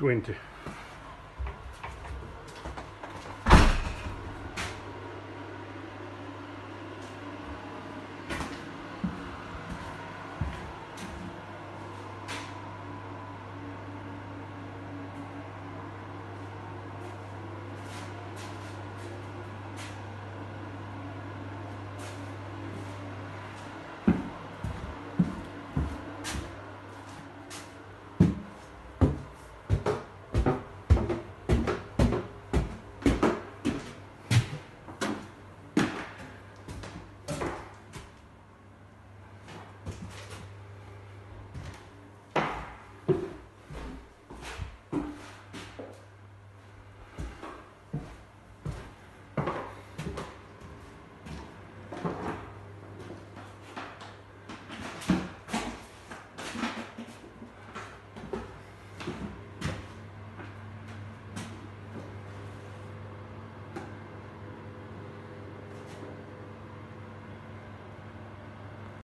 20